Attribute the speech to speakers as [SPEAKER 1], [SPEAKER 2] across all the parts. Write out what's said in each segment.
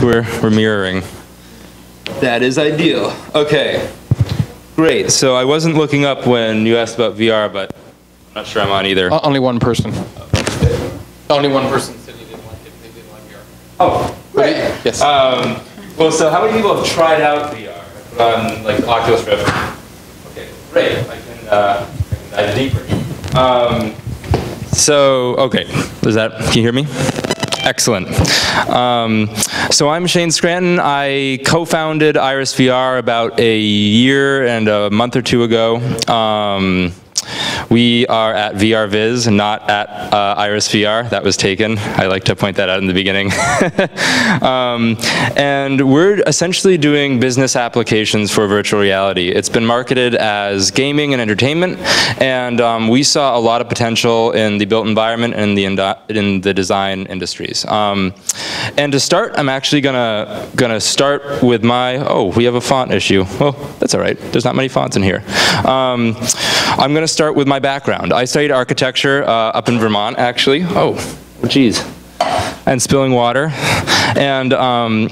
[SPEAKER 1] think we're, we're mirroring. That is ideal. Okay, great. So I wasn't looking up when you asked about VR, but I'm not sure I'm on either.
[SPEAKER 2] O- Only one person. Only one person said he didn't like it, they didn't like VR.
[SPEAKER 1] Oh,
[SPEAKER 2] But it- Yes.
[SPEAKER 1] Um, well, so how many people have tried out VR on like Oculus Rift? Okay, great. I can, uh, I can dive deeper. Um, so, okay, is that? Can you hear me? Excellent. Um, so I'm Shane Scranton. I co-founded Iris VR about a year and a month or two ago. Um, we are at VRViz, not at uh, Iris VR. That was taken. I like to point that out in the beginning. um, and we're essentially doing business applications for virtual reality. It's been marketed as gaming and entertainment, and um, we saw a lot of potential in the built environment and the in the design industries. Um, and to start, I'm actually gonna gonna start with my. Oh, we have a font issue. Well, that's all right. There's not many fonts in here. Um, I'm gonna start with my background. I studied architecture uh, up in Vermont, actually. Oh, geez. And spilling water. And um,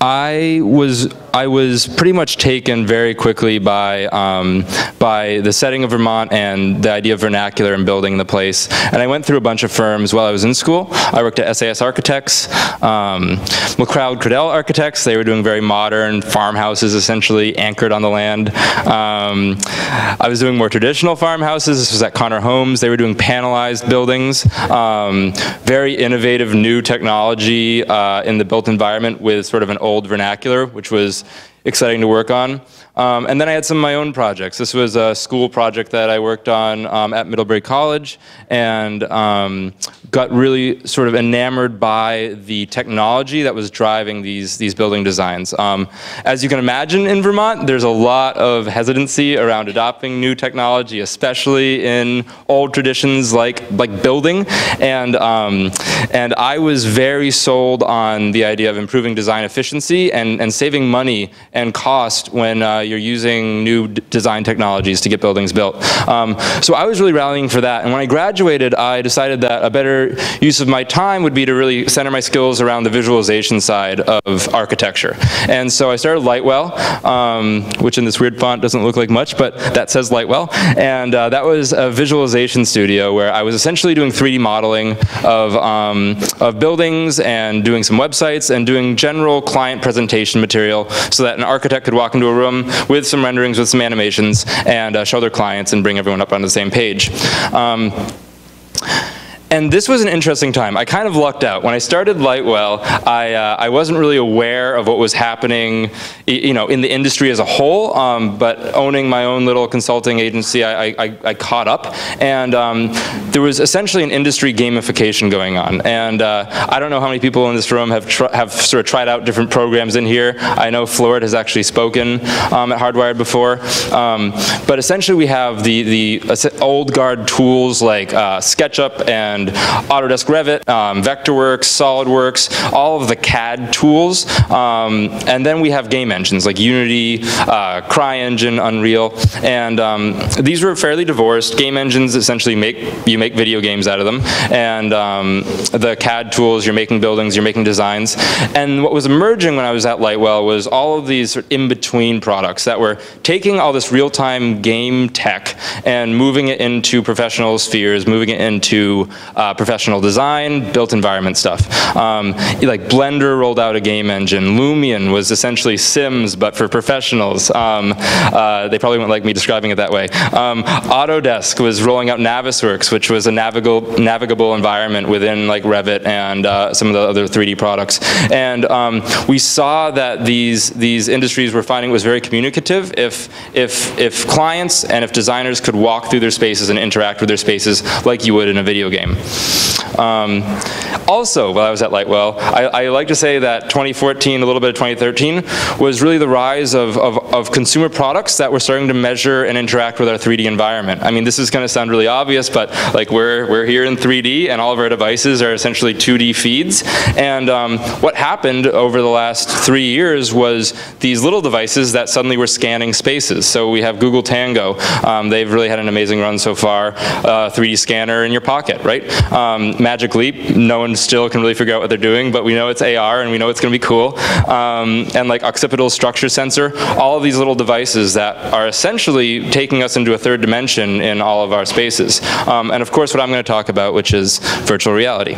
[SPEAKER 1] I was I was pretty much taken very quickly by um, by the setting of Vermont and the idea of vernacular and building the place. And I went through a bunch of firms while I was in school. I worked at SAS Architects, um, McLeod Cradell Architects. They were doing very modern farmhouses, essentially anchored on the land. Um, I was doing more traditional farmhouses. This was at Connor Homes. They were doing panelized buildings, um, very innovative new technology uh, in the built environment with sort of an old vernacular, which was exciting to work on. Um, and then I had some of my own projects. This was a school project that I worked on um, at Middlebury College and um, got really sort of enamored by the technology that was driving these, these building designs. Um, as you can imagine in Vermont, there's a lot of hesitancy around adopting new technology, especially in old traditions like, like building. And, um, and I was very sold on the idea of improving design efficiency and, and saving money and cost when uh, you're using new design technologies to get buildings built. Um, so I was really rallying for that. And when I graduated, I decided that a better use of my time would be to really center my skills around the visualization side of architecture. And so I started Lightwell, um, which in this weird font doesn't look like much, but that says Lightwell. And uh, that was a visualization studio where I was essentially doing 3D modeling of, um, of buildings and doing some websites and doing general client presentation material so that an architect could walk into a room with some renderings, with some animations, and uh, show their clients and bring everyone up on the same page. Um, and this was an interesting time. I kind of lucked out. When I started Lightwell, I, uh, I wasn't really aware of what was happening you know, in the industry as a whole, um, but owning my own little consulting agency, I, I, I caught up. And um, there was essentially an industry gamification going on. And uh, I don't know how many people in this room have, have sort of tried out different programs in here. I know Floored has actually spoken um, at Hardwired before. Um, but essentially we have the, the old guard tools like uh, SketchUp and and Autodesk Revit, um, Vectorworks, SolidWorks, all of the CAD tools. Um, and then we have game engines like Unity, uh, CryEngine, Unreal. And um, these were fairly divorced. Game engines essentially make, you make video games out of them. And um, the CAD tools, you're making buildings, you're making designs. And what was emerging when I was at Lightwell was all of these sort of in-between products that were taking all this real-time game tech and moving it into professional spheres, moving it into uh, professional design, built environment stuff. Um, like Blender rolled out a game engine. Lumion was essentially Sims, but for professionals. Um, uh, they probably won't like me describing it that way. Um, Autodesk was rolling out Navisworks, which was a navigable, navigable environment within like Revit and uh, some of the other 3D products. And um, we saw that these, these industries were finding it was very communicative if, if, if clients and if designers could walk through their spaces and interact with their spaces like you would in a video game. Um, also, while I was at Lightwell, I, I, like to say that 2014, a little bit of 2013, was really the rise of, of, of, consumer products that were starting to measure and interact with our 3D environment. I mean, this is going to sound really obvious, but like we're, we're here in 3D and all of our devices are essentially 2D feeds. And um, what happened over the last three years was these little devices that suddenly were scanning spaces. So we have Google Tango. Um, they've really had an amazing run so far. Uh, 3D scanner in your pocket, right? Um, Magic Leap, no one still can really figure out what they're doing, but we know it's AR and we know it's going to be cool. Um, and like occipital structure sensor, all of these little devices that are essentially taking us into a third dimension in all of our spaces. Um, and of course, what I'm going to talk about, which is virtual reality.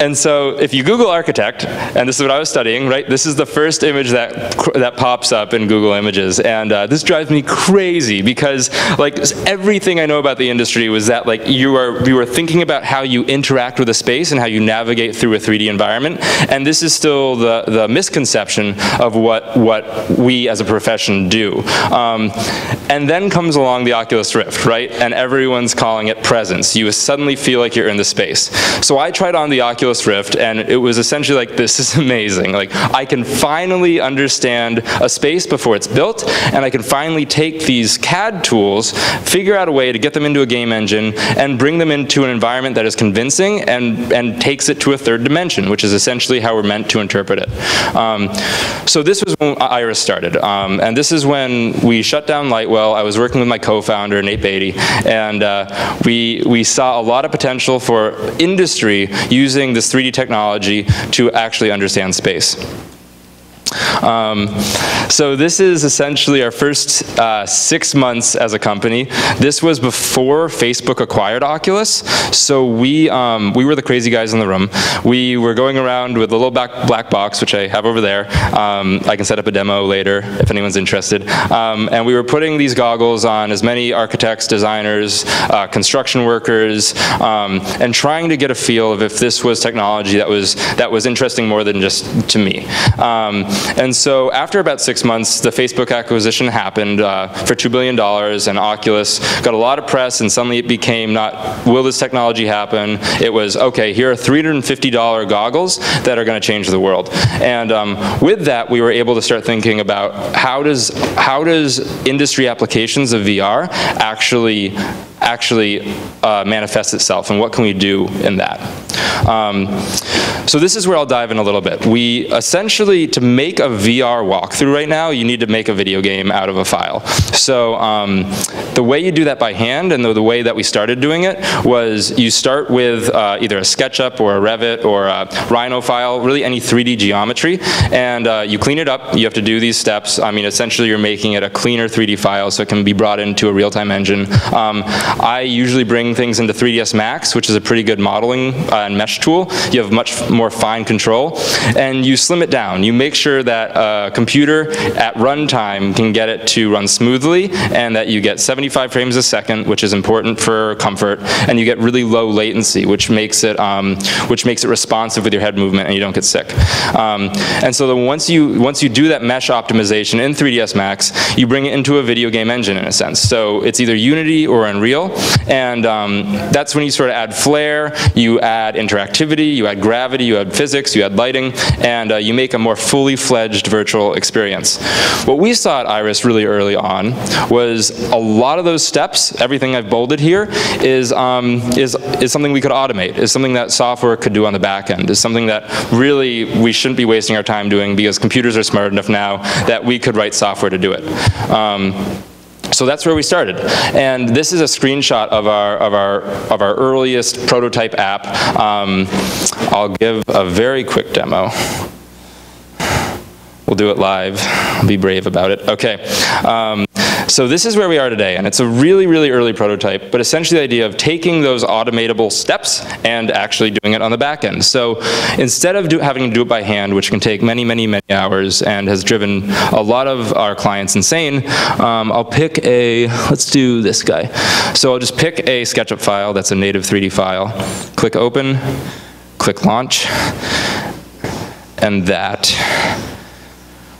[SPEAKER 1] And so if you Google architect, and this is what I was studying, right? This is the first image that that pops up in Google Images, and uh, this drives me crazy because like everything I know about the industry was that like you are you are thinking about how you interact with a space and how you navigate through a 3D environment, and this is still the the misconception of what what we as a profession do. Um, and then comes along the Oculus Rift, right? And everyone's calling it presence. You suddenly feel like you're in the space. So I tried on the Oculus Oculus Rift, and it was essentially like, this is amazing. Like, I can finally understand a space before it's built, and I can finally take these CAD tools, figure out a way to get them into a game engine, and bring them into an environment that is convincing and, and takes it to a third dimension, which is essentially how we're meant to interpret it. Um, so this was when Iris started, um, and this is when we shut down Lightwell. I was working with my co-founder, Nate Beatty, and uh, we, we saw a lot of potential for industry using this 3D technology to actually understand space. Um, so this is essentially our first uh, six months as a company. This was before Facebook acquired Oculus. So we, um, we were the crazy guys in the room. We were going around with a little black, black box, which I have over there. Um, I can set up a demo later if anyone's interested. Um, and we were putting these goggles on as many architects, designers, uh, construction workers, um, and trying to get a feel of if this was technology that was, that was interesting more than just to me. And so after about six months, the Facebook acquisition happened uh, for $2 billion, and Oculus got a lot of press, and suddenly it became not, will this technology happen? It was, okay, here are $350 goggles that are going to change the world. And um, with that, we were able to start thinking about how does, how does industry applications of VR actually actually uh, manifests itself and what can we do in that. Um, so this is where I'll dive in a little bit. We essentially, to make a VR walkthrough right now, you need to make a video game out of a file. So um, the way you do that by hand and the, the, way that we started doing it was you start with uh, either a SketchUp or a Revit or a Rhino file, really any 3D geometry, and uh, you clean it up. You have to do these steps. I mean, essentially you're making it a cleaner 3D file so it can be brought into a real-time engine. Um, I usually bring things into 3ds Max, which is a pretty good modeling uh, and mesh tool. You have much more fine control, and you slim it down. You make sure that a computer at runtime can get it to run smoothly, and that you get 75 frames a second, which is important for comfort, and you get really low latency, which makes it um, which makes it responsive with your head movement, and you don't get sick. Um, and so once you once you do that mesh optimization in 3ds Max, you bring it into a video game engine in a sense. So it's either Unity or Unreal, and um, that's when you sort of add flair, you add interactivity, you add gravity, you add physics, you add lighting, and uh, you make a more fully fledged virtual experience. What we saw at Iris really early on was a lot of those steps, everything I've bolded here, is, um, is, is something we could automate, is something that software could do on the back end, is something that really we shouldn't be wasting our time doing because computers are smart enough now that we could write software to do it. Um, so that's where we started. And this is a screenshot of our, of our, of our earliest prototype app. Um, I'll give a very quick demo. We'll do it live. I'll Be brave about it. Okay. Um, so this is where we are today, and it's a really, really early prototype, but essentially the idea of taking those automatable steps and actually doing it on the back end. So instead of do, having to do it by hand, which can take many, many, many hours and has driven a lot of our clients insane, um, I'll pick a, let's do this guy. So I'll just pick a SketchUp file that's a native 3D file, click open, click launch, and that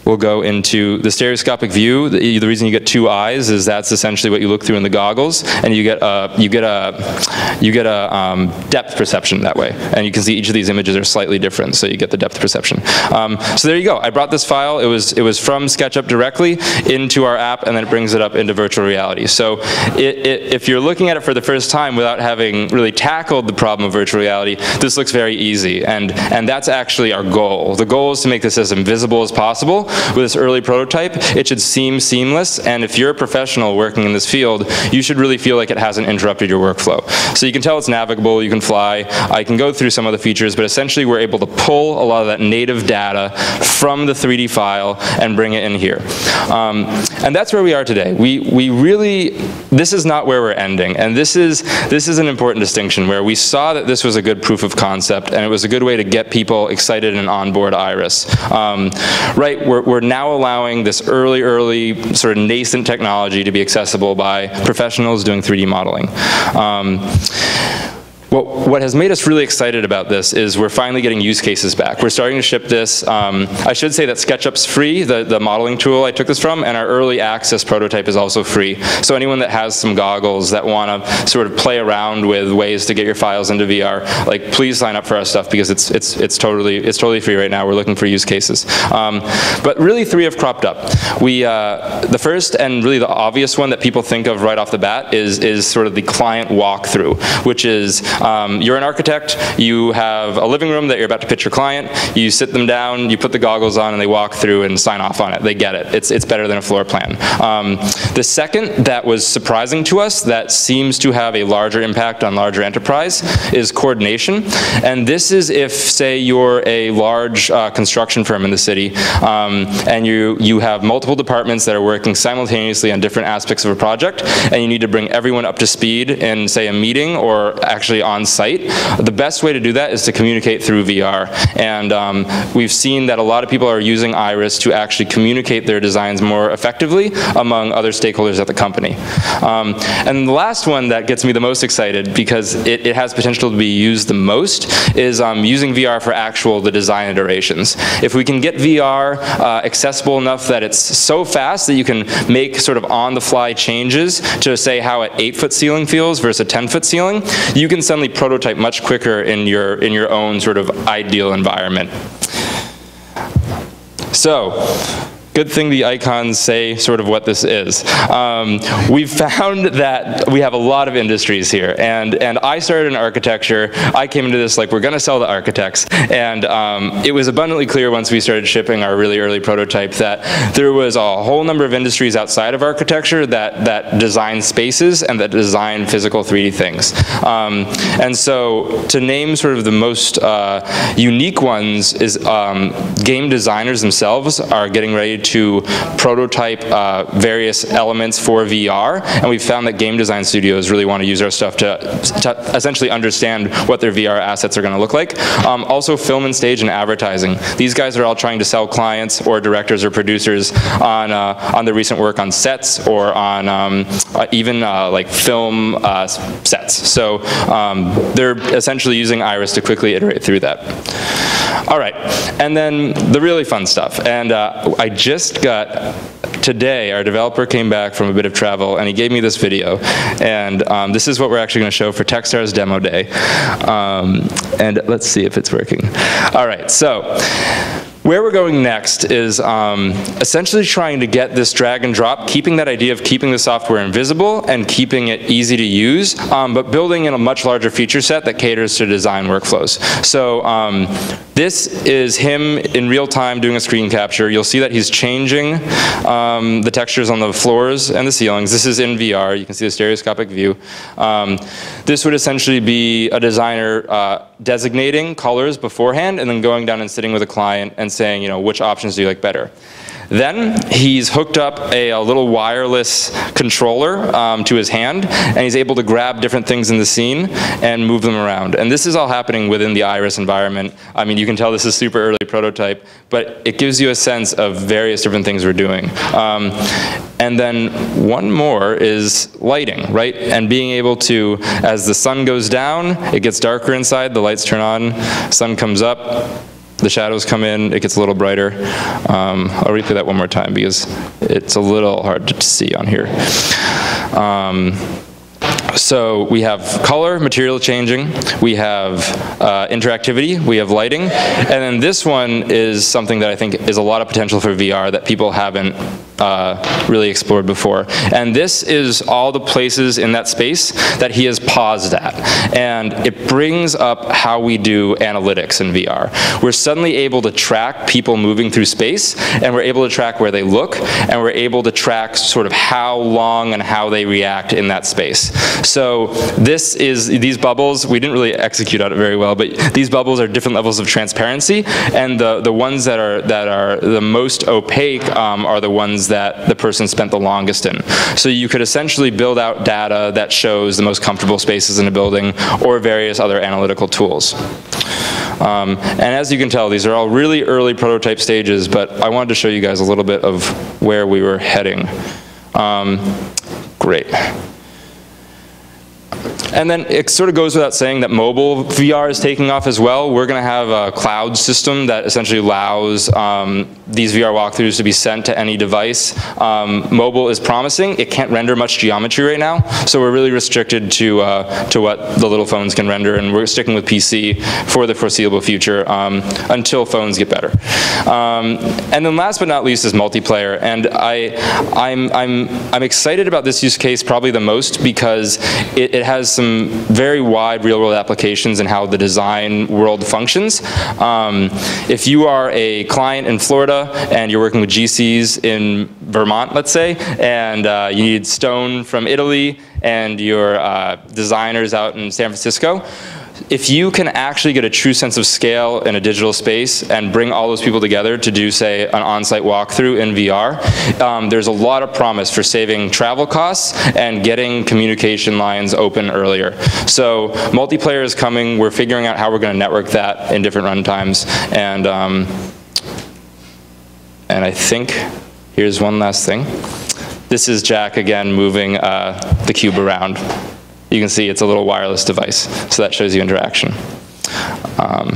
[SPEAKER 1] will go into the stereoscopic view. The, the, reason you get two eyes is that's essentially what you look through in the goggles, and you get a you get a you get a um, depth perception that way. And you can see each of these images are slightly different, so you get the depth perception. Um, so there you go. I brought this file. It was it was from SketchUp directly into our app, and then it brings it up into virtual reality. So it, it, if you're looking at it for the first time without having really tackled the problem of virtual reality, this looks very easy, and and that's actually our goal. The goal is to make this as invisible as possible with this early prototype, it should seem seamless, and if you're a professional working in this field, you should really feel like it hasn't interrupted your workflow. So you can tell it's navigable, you can fly, I can go through some of the features, but essentially we're able to pull a lot of that native data from the 3D file and bring it in here. Um, and that's where we are today. We, we really, this is not where we're ending, and this is, this is an important distinction where we saw that this was a good proof of concept, and it was a good way to get people excited and onboard Iris. Um, right, we're, we're now allowing this early, early sort of nascent technology to be accessible by professionals doing 3D modeling. Um, what, what has made us really excited about this is we're finally getting use cases back. We're starting to ship this. Um, I should say that SketchUp's free, the, the modeling tool I took this from, and our early access prototype is also free. So anyone that has some goggles that want to sort of play around with ways to get your files into VR, like please sign up for our stuff because it's, it's, it's, totally, it's totally free right now. We're looking for use cases. Um, but really three have cropped up. We, uh, the first and really the obvious one that people think of right off the bat is, is sort of the client walkthrough, which is um, you're an architect, you have a living room that you're about to pitch your client, you sit them down, you put the goggles on, and they walk through and sign off on it. They get it. It's, it's better than a floor plan. Um, the second that was surprising to us that seems to have a larger impact on larger enterprise is coordination. And this is if, say, you're a large uh, construction firm in the city, um, and you, you have multiple departments that are working simultaneously on different aspects of a project, and you need to bring everyone up to speed in, say, a meeting or actually on site, the best way to do that is to communicate through VR. And um, we've seen that a lot of people are using Iris to actually communicate their designs more effectively among other stakeholders at the company. Um, and the last one that gets me the most excited because it, it has potential to be used the most is um, using VR for actual the design iterations. If we can get VR uh, accessible enough that it's so fast that you can make sort of on-the-fly changes to say how an 8-foot ceiling feels versus a 10-foot ceiling, you can send suddenly prototype much quicker in your, in your own sort of ideal environment. So, good thing the icons say sort of what this is. Um, we've found that we have a lot of industries here, and, and I started in architecture. I came into this like, we're gonna sell to architects, and um, it was abundantly clear once we started shipping our really early prototype that there was a whole number of industries outside of architecture that, that design spaces and that design physical 3D things. Um, and so to name sort of the most uh, unique ones is um, game designers themselves are getting ready to prototype uh, various elements for VR, and we found that game design studios really want to use our stuff to, to essentially understand what their VR assets are going to look like. Um, also film and stage and advertising. These guys are all trying to sell clients or directors or producers on, uh, on the recent work on sets or on um, uh, even uh, like film uh, sets. So um, they're essentially using Iris to quickly iterate through that. All right, and then the really fun stuff. And uh, I just got, today, our developer came back from a bit of travel and he gave me this video. And um, this is what we're actually gonna show for Techstars demo day. Um, and let's see if it's working. All right, so, where we're going next is um, essentially trying to get this drag and drop, keeping that idea of keeping the software invisible and keeping it easy to use, um, but building in a much larger feature set that caters to design workflows. So um, this is him in real time doing a screen capture. You'll see that he's changing um, the textures on the floors and the ceilings. This is in VR. You can see the stereoscopic view. Um, this would essentially be a designer uh, designating colors beforehand and then going down and sitting with a client and saying, you know, which options do you like better? Then he's hooked up a, a little wireless controller um, to his hand, and he's able to grab different things in the scene and move them around. And this is all happening within the Iris environment. I mean, you can tell this is super early prototype, but it gives you a sense of various different things we're doing. Um, and then one more is lighting, right? And being able to, as the sun goes down, it gets darker inside, the lights turn on, sun comes up, the shadows come in, it gets a little brighter. Um, I'll replay that one more time because it's a little hard to see on here. Um, so we have color, material changing, we have uh, interactivity, we have lighting, and then this one is something that I think is a lot of potential for VR that people haven't uh, really explored before. And this is all the places in that space that he has paused at. And it brings up how we do analytics in VR. We're suddenly able to track people moving through space, and we're able to track where they look, and we're able to track sort of how long and how they react in that space. So this is, these bubbles, we didn't really execute on it very well, but these bubbles are different levels of transparency, and the, the ones that are, that are the most opaque um, are the ones that the person spent the longest in. So you could essentially build out data that shows the most comfortable spaces in a building or various other analytical tools. Um, and as you can tell, these are all really early prototype stages, but I wanted to show you guys a little bit of where we were heading. Um, great. And then it sort of goes without saying that mobile VR is taking off as well. We're going to have a cloud system that essentially allows um, these VR walkthroughs to be sent to any device. Um, mobile is promising. It can't render much geometry right now, so we're really restricted to, uh, to what the little phones can render, and we're sticking with PC for the foreseeable future um, until phones get better. Um, and then last but not least is multiplayer, and I, I'm, I'm, I'm excited about this use case probably the most because it, it has some very wide real-world applications in how the design world functions. Um, if you are a client in Florida and you're working with GCs in Vermont, let's say, and uh, you need stone from Italy and your uh, designers out in San Francisco, if you can actually get a true sense of scale in a digital space and bring all those people together to do, say, an on-site walkthrough in VR, um, there's a lot of promise for saving travel costs and getting communication lines open earlier. So multiplayer is coming. We're figuring out how we're going to network that in different runtimes. And, um, and I think here's one last thing. This is Jack again moving uh, the cube around you can see it's a little wireless device. So that shows you interaction. Um,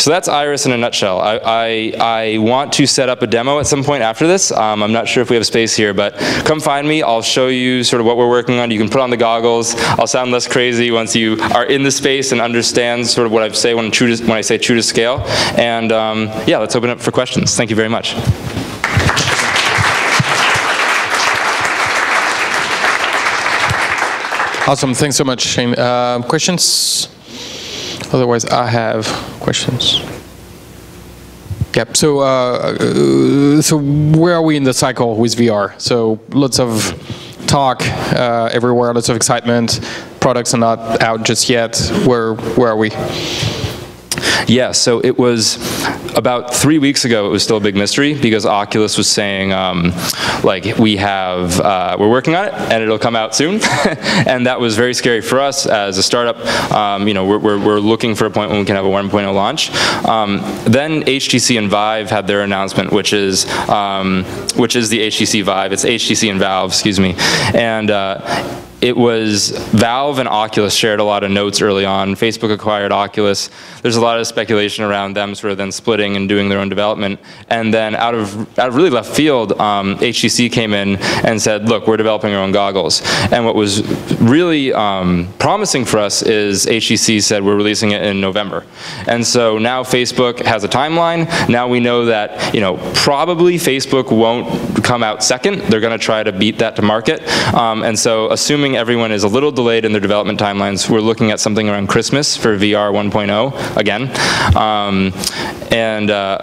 [SPEAKER 1] so that's Iris in a nutshell. I, I, I, want to set up a demo at some point after this. Um, I'm not sure if we have space here, but come find me. I'll show you sort of what we're working on. You can put on the goggles. I'll sound less crazy once you are in the space and understand sort of what I say when, true to, when I say true to scale. And um, yeah, let's open up for questions. Thank you very much.
[SPEAKER 2] Awesome. Thanks so much, Shane. Uh, questions? Otherwise, I have questions. Yep. So, uh, uh, so where are we in the cycle with VR? So, lots of talk uh, everywhere, lots of excitement. Products are not out just yet. Where where are we?
[SPEAKER 1] Yeah, so it was about three weeks ago, it was still a big mystery because Oculus was saying, um, like, we have, uh, we're working on it and it'll come out soon. and that was very scary for us as a startup. Um, you know, we're, we're, we're, looking for a point when we can have a 1.0 launch. Um, then HTC and Vive had their announcement, which is, um, which is the HTC Vive. It's HTC and Valve, excuse me. And uh, it was Valve and Oculus shared a lot of notes early on. Facebook acquired Oculus. There's a lot of speculation around them sort of then splitting and doing their own development. And then out of, out of really left field, um, HTC came in and said, look, we're developing our own goggles. And what was really um, promising for us is HTC said we're releasing it in November. And so now Facebook has a timeline. Now we know that, you know, probably Facebook won't come out second. They're going to try to beat that to market. Um, and so assuming assuming everyone is a little delayed in their development timelines, we're looking at something around Christmas for VR 1.0 again. Um, and uh,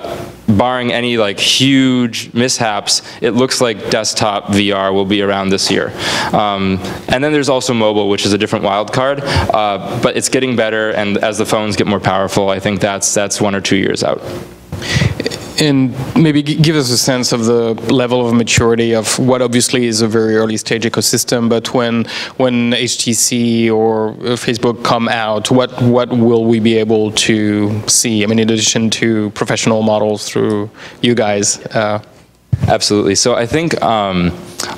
[SPEAKER 1] barring any like huge mishaps, it looks like desktop VR will be around this year. Um, and then there's also mobile, which is a different wild card, uh, but it's getting better, and as the phones get more powerful, I think that's that's one or two years out
[SPEAKER 2] and maybe give us a sense of the level of maturity of what obviously is a very early stage ecosystem, but when when HTC or Facebook come out, what what will we be able to see? I mean, in addition to professional models through you guys. Uh,
[SPEAKER 1] Absolutely. So I think um,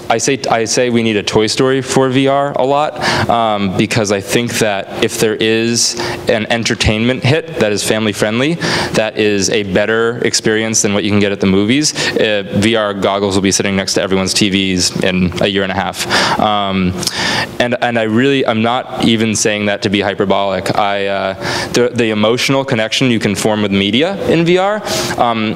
[SPEAKER 1] I say I say we need a Toy Story for VR a lot um, because I think that if there is an entertainment hit that is family friendly, that is a better experience than what you can get at the movies. Uh, VR goggles will be sitting next to everyone's TVs in a year and a half, um, and and I really I'm not even saying that to be hyperbolic. I uh, the the emotional connection you can form with media in VR. Um,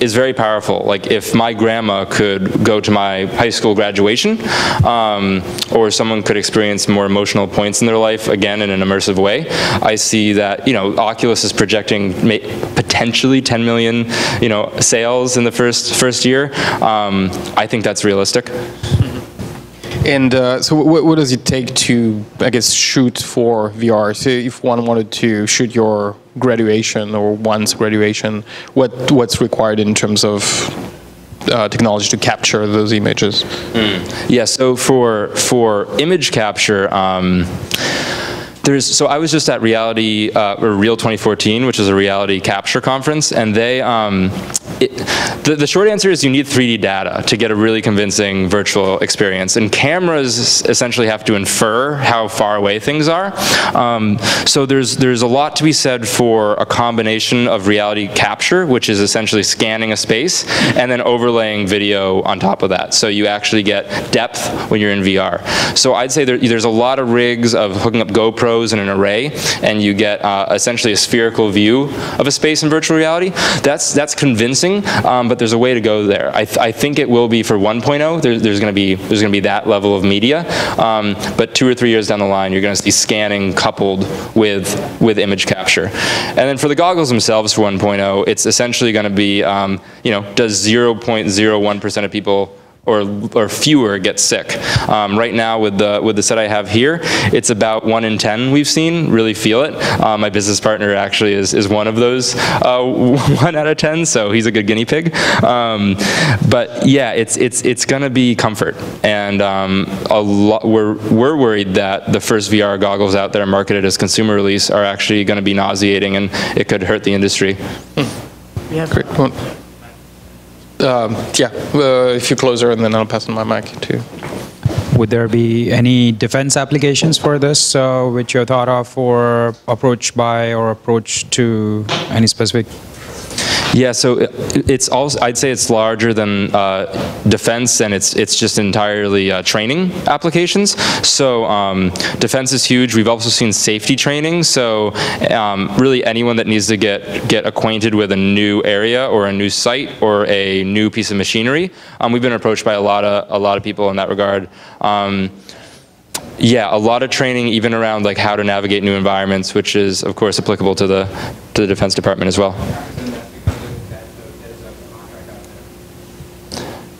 [SPEAKER 1] is very powerful. Like if my grandma could go to my high school graduation, um, or someone could experience more emotional points in their life again in an immersive way, I see that you know Oculus is projecting potentially 10 million you know sales in the first first year. Um, I think that's realistic.
[SPEAKER 2] And uh, so what, what, does it take to, I guess, shoot for VR? So if one wanted to shoot your graduation or one's graduation, what what's required in terms of uh, technology to capture those images?
[SPEAKER 1] Mm. Yeah, so for, for image capture, um, there's, so I was just at Reality, uh, or Real 2014, which is a reality capture conference, and they, um, it, the, the short answer is you need 3D data to get a really convincing virtual experience, and cameras essentially have to infer how far away things are. Um, so there's, there's a lot to be said for a combination of reality capture, which is essentially scanning a space, and then overlaying video on top of that. So you actually get depth when you're in VR. So I'd say there, there's a lot of rigs of hooking up GoPro rows in an array, and you get uh, essentially a spherical view of a space in virtual reality. That's that's convincing, um, but there's a way to go there. I, th I think it will be for 1.0. There, there's going to be there's going to be that level of media, um, but two or three years down the line, you're going to see scanning coupled with with image capture. And then for the goggles themselves for 1.0, it's essentially going to be um, you know does 0.01% of people or, or fewer get sick. Um, right now with the, with the set I have here, it's about one in 10 we've seen really feel it. Uh, my business partner actually is, is one of those uh, one out of 10, so he's a good guinea pig. Um, but yeah, it's, it's, it's gonna be comfort. And um, a lot, we're, we're worried that the first VR goggles out that are marketed as consumer release are actually gonna be nauseating and it could hurt the industry.
[SPEAKER 2] Hmm. Yeah. Great. Um, yeah, uh, if you close her, and then I'll pass on my mic too.
[SPEAKER 3] Would there be any defense applications for this, uh, which you thought of, or approach by or approach to any specific
[SPEAKER 1] yeah, so it's also, I'd say it's larger than uh, defense and it's, it's just entirely uh, training applications. So um, defense is huge. We've also seen safety training. So um, really anyone that needs to get, get acquainted with a new area or a new site or a new piece of machinery, um, we've been approached by a lot of, a lot of people in that regard. Um, yeah, a lot of training even around like how to navigate new environments, which is of course applicable to the, to the Defense Department as well.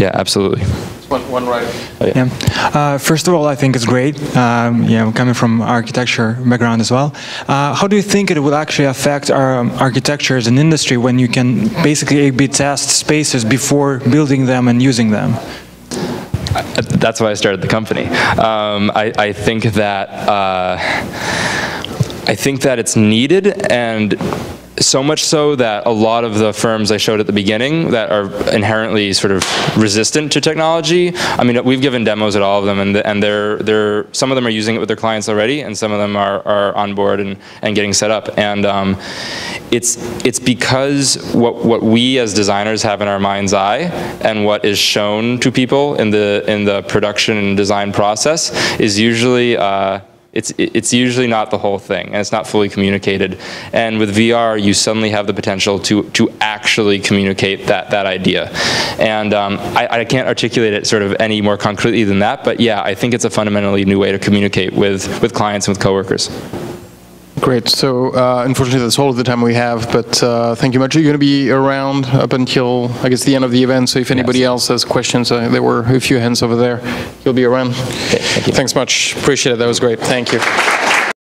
[SPEAKER 1] Yeah, absolutely.
[SPEAKER 2] One, one right.
[SPEAKER 4] Oh, yeah. yeah. Uh, first of all, I think it's great. Um, yeah, coming from architecture background as well. Uh, how do you think it will actually affect our um, architecture as an industry when you can basically A/B test spaces before building them and using them?
[SPEAKER 1] that's why I started the company. Um, I, I, think that uh, I think that it's needed and so much so that a lot of the firms I showed at the beginning that are inherently sort of resistant to technology, I mean, we've given demos at all of them, and, and they're, they're, some of them are using it with their clients already, and some of them are, are on board and, and getting set up. And um, it's, it's because what, what we as designers have in our mind's eye and what is shown to people in the, in the production and design process is usually uh, it's, it's usually not the whole thing, and it's not fully communicated. And with VR, you suddenly have the potential to, to actually communicate that, that idea. And um, I, I can't articulate it sort of any more concretely than that, but yeah, I think it's a fundamentally new way to communicate with, with clients and with coworkers.
[SPEAKER 2] Great. So uh, unfortunately, that's all of the time we have. But uh, thank you much. You're going to be around up until I guess the end of the event. So if anybody yes. else has questions, uh, there were a few hands over there. You'll be around. Okay, thank. Thanks much. Appreciate it. That was great. Thank you.